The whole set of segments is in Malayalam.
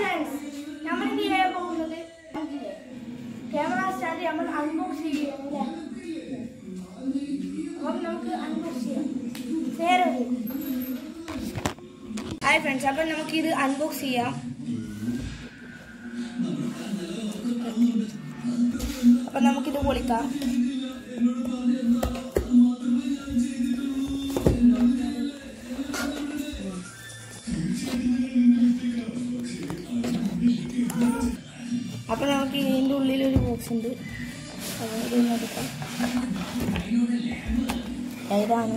ഫ്രണ്ട്സ് നമ്മൾ ഇനി ചെയ്യാൻ പോകുന്നത്? ക്യാമറ സ്റ്റാൻഡ് നമ്മൾ അൺബോക്സ് ചെയ്യണം അല്ലേ? അപ്പം നമുക്ക് അൺബോക്സ് ചെയ്യാം. നേരെ ഹായ് ഫ്രണ്ട്സ് അപ്പം നമുക്കിത് അൺബോക്സ് ചെയ്യാം. അപ്പം നമുക്കിത് പൊളിക്കാം. അപ്പം നമുക്ക് ഇതിന്റെ ഉള്ളിൽ ഒരു ബോക്സ് ഉണ്ട്. അത് ഇതൊന്ന് എടുക്കാം. ഇതാണ്.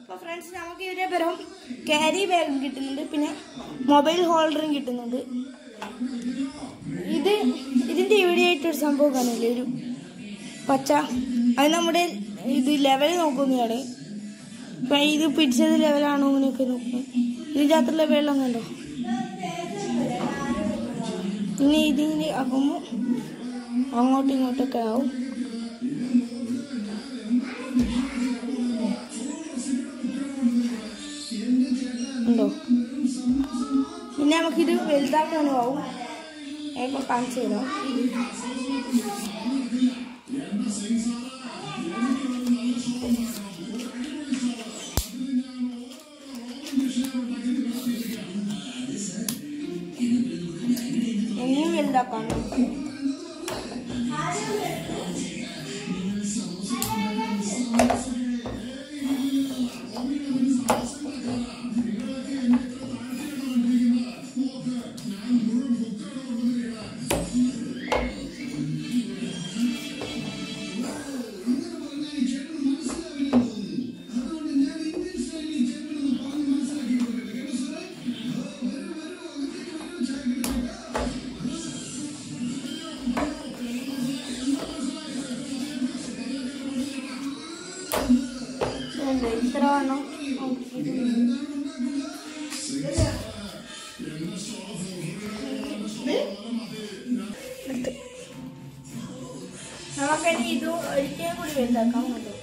അപ്പോൾ ഫ്രണ്ട്സ് നമുക്ക് ഇതിന്റെ പരം ക്യാരി ബാഗും കിട്ടുന്നുണ്ട്. പിന്നെ മൊബൈൽ ഹോൾഡറും കിട്ടുന്നുണ്ട്. ഇത് ഇതിന്റെ ഇവിടെ ആയിട്ടൊരു സംഭവം കാണില്ലേ ഒരു പച്ച. അത് നമ്മുടെ ഇത് ലെവൽ നോക്കുന്നതാണ്. ഇപ്പം ഇത് പിടിച്ചത് ലെവലാണോ അങ്ങനെയൊക്കെ നോക്കുന്നത് ഇതിന്റെ അകത്തുള്ള വെള്ളം കണ്ടോ? ഇനി ഇതിങ്ങനെ ആക്കുമ്പോൾ അങ്ങോട്ടും ഇങ്ങോട്ടൊക്കെ ആവും. ഉണ്ടോ? പിന്നെ നമുക്കിത് വലുതാക്കാനും ആവും ഇപ്പൊ കാണിച്ചു തരാം എങ്ങനെയും വലുതാക്കാം നമുക്ക് ഉണ്ട്. ഇത്ര വേണം നമുക്കിനി ഇത് ഒരിക്കലും കൂടി വലുതാക്കാൻ പറ്റും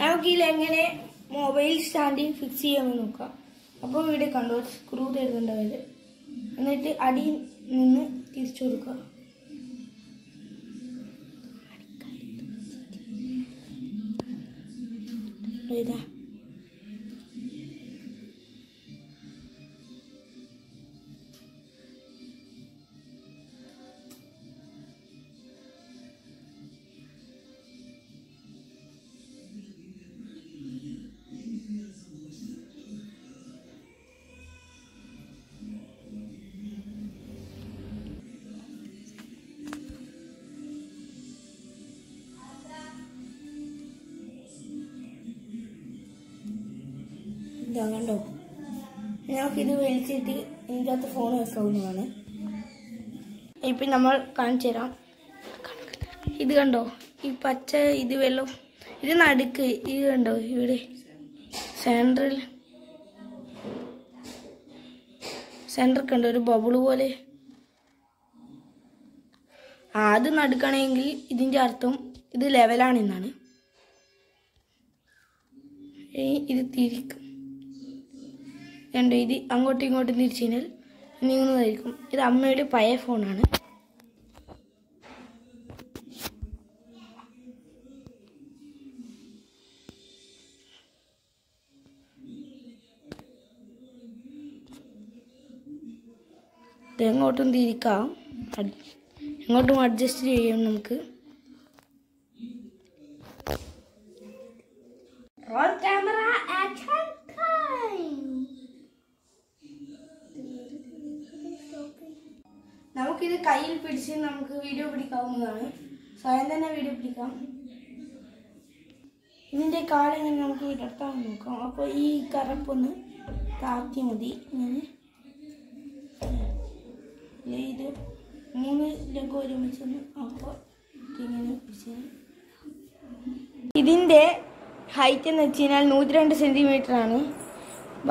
കണ്ടോ? മൊബൈൽ സ്റ്റാൻഡിൽ ഫിക്സ് ചെയ്യാമെന്ന് നോക്കാം അപ്പോൾ ഇവിടെ കണ്ടു? സ്ക്രൂ തരുന്നുണ്ടാവില്ല എന്നിട്ട് അടി നിന്ന് തിരിച്ചു കൊടുക്കുക. ഇതാ. ഇതാ കണ്ടോ? ഞങ്ങൾക്കിത് വലിച്ചിട്ട് ഇതിന്റെ അകത്ത് ഫോൺ വെക്കാവുന്നതാണ് ഇപ്പം നമ്മൾ കാണിച്ചു തരാം. ഇത് കണ്ടോ? ഈ പച്ച ഇത് വെള്ളം. ഇത് നടുക്ക്. ഇത് കണ്ടോ? ഇവിടെ. സെൻട്രൽ സെന്റർ കണ്ടോ? ഒരു ബബിൾ പോലെ. ആ അത് നടുക്കണമെങ്കിൽ ഇതിന്റെ അർത്ഥം ഇത് ലെവലാണെന്നാണ് ഇനി ഇത് തിരിക്കും. കണ്ടോ ഇത് അങ്ങോട്ടും ഇങ്ങോട്ടും തിരിച്ചു കഴിഞ്ഞാൽ നീങ്ങുന്നതായിരിക്കും. ഇത് അമ്മയുടെ പഴയ ഫോണാണ് എങ്ങോട്ടും തിരിക്കാം. എങ്ങോട്ടും അഡ്ജസ്റ്റ് ചെയ്യാം നമുക്ക്. റോൾ ക്യാമറ ആക്ഷൻ നമുക്കിത് കയ്യിൽ പിടിച്ച് നമുക്ക് വീഡിയോ പിടിക്കാവുന്നതാണ്. സ്വയം തന്നെ വീഡിയോ പിടിക്കാം. ഇതിന്റെ കാലങ്ങനെ നമുക്ക് ഇടർത്താൻ നോക്കാം. അപ്പോൾ ഈ കറപ്പൊന്ന് താത്തി മതി. ഇങ്ങനെ. ഇത്? മൂന്ന് ലഗ് ഒരുമിച്ച് അപ്പോൾ ഇങ്ങനെ പിടിച്ച്. ഇതിന്റെ ഹൈറ്റ് എന്ന് വെച്ച് കഴിഞ്ഞാൽ നൂറ്റി രണ്ട് സെന്റിമീറ്റർ ആണ്.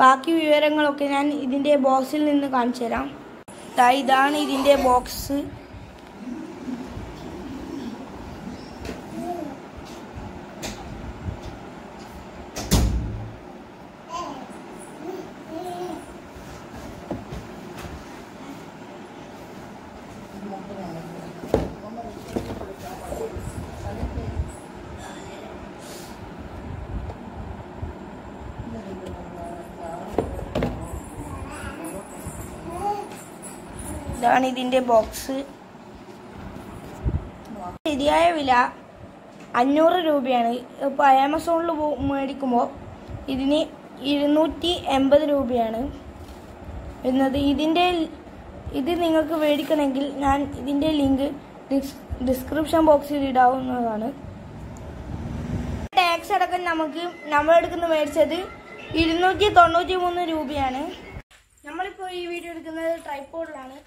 ബാക്കി വിവരങ്ങളൊക്കെ ഞാൻ ഇതിന്റെ ബോക്സിൽ നിന്ന് കാണിച്ചു തരാം ഇതാണ് ഇതിന്റെ ബോക്സ് ഇതാണ് ഇതിന്റെ ബോക്സ്. ശരിയായ വില അഞ്ഞൂറ് രൂപയാണ്. ഇപ്പോൾ ആമസോണിൽ മേടിക്കുമ്പോൾ ഇതിന് ഇരുന്നൂറ്റി എൺപത് രൂപയാണ്. വരുന്നത് ഇതിന്റെ ഇത് നിങ്ങൾക്ക് മേടിക്കണമെങ്കിൽ ഞാൻ ഇതിന്റെ ലിങ്ക് ഡിസ്ക്രിപ്ഷൻ ബോക്സിൽ ഇടാവുന്നതാണ്. ടാക്സ് അടക്കം നമുക്ക് നമ്മളെടുക്കുന്ന മേടിച്ചത് ഇരുന്നൂറ്റി തൊണ്ണൂറ്റി മൂന്ന് രൂപയാണ്. നമ്മളിപ്പോൾ ഈ വീഡിയോ എടുക്കുന്നത് ട്രൈപ്പോഡിലാണ്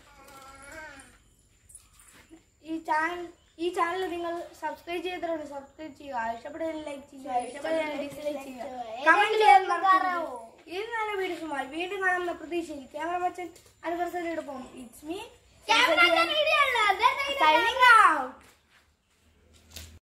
ഈ ചാനൽ ഈ ചാനൽ നിങ്ങൾ സബ്സ്ക്രൈബ് ചെയ്തിട്ടുണ്ട് സബ്സ്ക്രൈബ് ചെയ്യുക. ഇഷ്ടപ്പെടുന്ന ലൈക്ക് ചെയ്യുക. ഇഷ്ടപ്പെടുന്ന ഡിസ്ലൈക്ക് ചെയ്യുക. കമന്റ് ചെയ്യാൻ മറക്കരുത്. ഇത് നല്ല വീഡിയോസുമായി വീണ്ടും നമ്മൾ പ്രതീക്ഷയിൽ ക്യാമറ മച്ചൻ അനുവർസരിയുടെ പോകും ഇറ്റ്സ് മീ Camera man